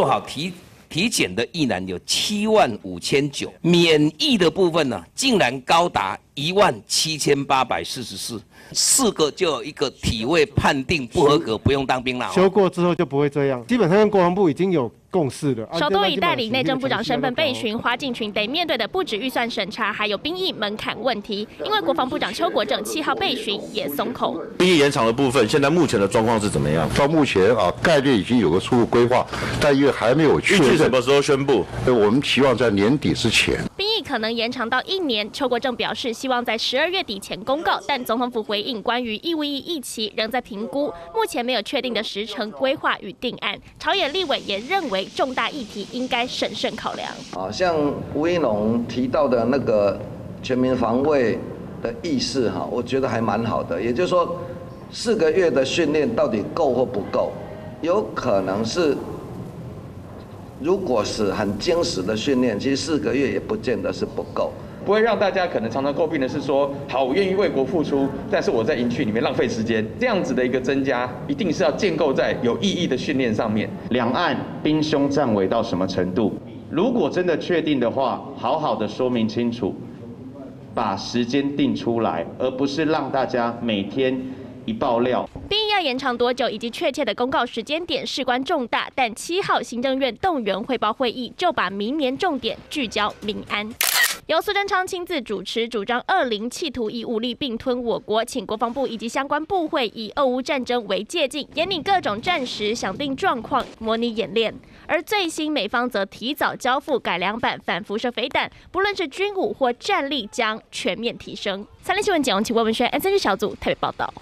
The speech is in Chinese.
做好体体检的役男有七万五千九，免疫的部分呢，竟然高达一万七千八百四十四，四个就有一个体位判定不合格，不用当兵了。修过之后就不会这样，基本上国防部已经有。共识的。首都以代理内政部长身份被询，花进群得面对的不止预算审查，还有兵役门槛问题。因为国防部长邱国正七号被询也松口。兵役延长的部分，现在目前的状况是怎么样？到目前啊，概率已经有个初步规划，但因为还没有确认，什么时候宣布？我们期望在年底之前。可能延长到一年。邱国正表示，希望在十二月底前公告，但总统府回应，关于义务役役期仍在评估，目前没有确定的时程规划与定案。朝野立委也认为重大议题。应该审慎考量。啊，像吴一龙提到的那个全民防卫的意识，哈，我觉得还蛮好的。也就是说，四个月的训练到底够或不够？有可能是，如果是很坚实的训练，其实四个月也不见得是不够。不会让大家可能常常诟病的是说，好，我愿意为国付出，但是我在营区里面浪费时间，这样子的一个增加，一定是要建构在有意义的训练上面。两岸兵凶战危到什么程度？如果真的确定的话，好好的说明清楚，把时间定出来，而不是让大家每天一爆料。兵役要延长多久，以及确切的公告时间点，事关重大。但七号行政院动员汇报会议，就把明年重点聚焦民安。由苏贞昌亲自主持，主张二零企图以武力并吞我国，请国防部以及相关部会以俄乌战争为借鉴，引领各种战时想定状况模拟演练。而最新美方则提早交付改良版反辐射飞弹，不论是军武或战力将全面提升。三立新闻简王请魏文轩 S N G 小组特别报道。